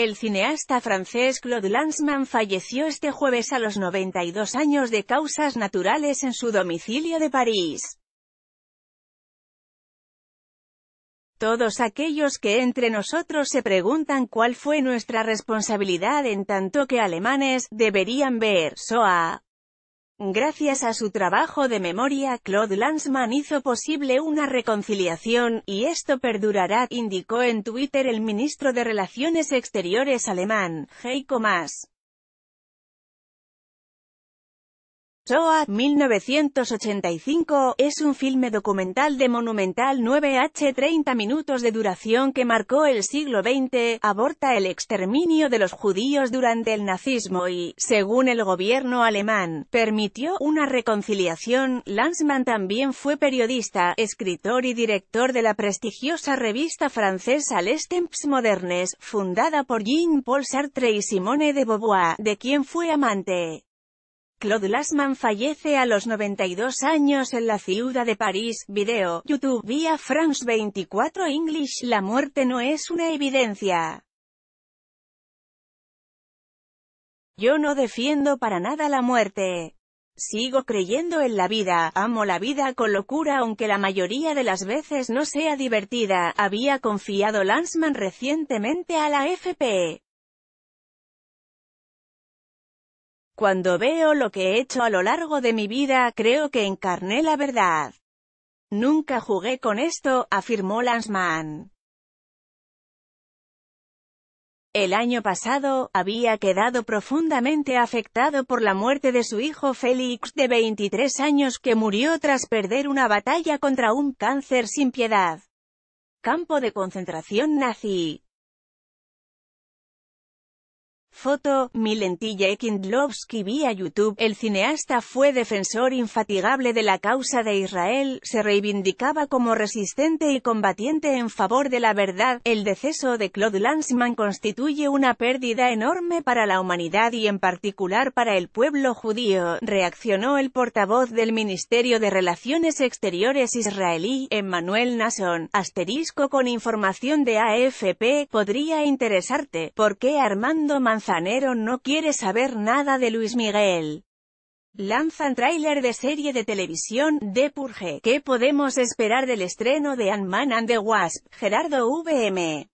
El cineasta francés Claude Lanzmann falleció este jueves a los 92 años de causas naturales en su domicilio de París. Todos aquellos que entre nosotros se preguntan cuál fue nuestra responsabilidad en tanto que alemanes, deberían ver SOA. Gracias a su trabajo de memoria, Claude Lanzmann hizo posible una reconciliación, y esto perdurará, indicó en Twitter el ministro de Relaciones Exteriores alemán, Heiko Maas. SOA, 1985, es un filme documental de Monumental 9H 30 minutos de duración que marcó el siglo XX, aborta el exterminio de los judíos durante el nazismo y, según el gobierno alemán, permitió una reconciliación. Lanzmann también fue periodista, escritor y director de la prestigiosa revista francesa Les Temps Modernes, fundada por Jean-Paul Sartre y Simone de Beauvoir, de quien fue amante. Claude Lanzmann fallece a los 92 años en la ciudad de París. Video, YouTube, vía France 24 English. La muerte no es una evidencia. Yo no defiendo para nada la muerte. Sigo creyendo en la vida, amo la vida con locura aunque la mayoría de las veces no sea divertida, había confiado Lanzmann recientemente a la FP. Cuando veo lo que he hecho a lo largo de mi vida, creo que encarné la verdad. Nunca jugué con esto, afirmó Lanzmann. El año pasado, había quedado profundamente afectado por la muerte de su hijo Félix, de 23 años que murió tras perder una batalla contra un cáncer sin piedad. Campo de concentración nazi. Foto, mi lentilla Kindlovsky vía YouTube. El cineasta fue defensor infatigable de la causa de Israel, se reivindicaba como resistente y combatiente en favor de la verdad. El deceso de Claude Lanzmann constituye una pérdida enorme para la humanidad y en particular para el pueblo judío, reaccionó el portavoz del Ministerio de Relaciones Exteriores israelí, Emmanuel Nasson. Asterisco con información de AFP, podría interesarte, ¿por qué Armando Manzanero Manzanero no quiere saber nada de Luis Miguel. Lanzan tráiler de serie de televisión, de Purge. ¿Qué podemos esperar del estreno de Ant-Man and the Wasp? Gerardo VM.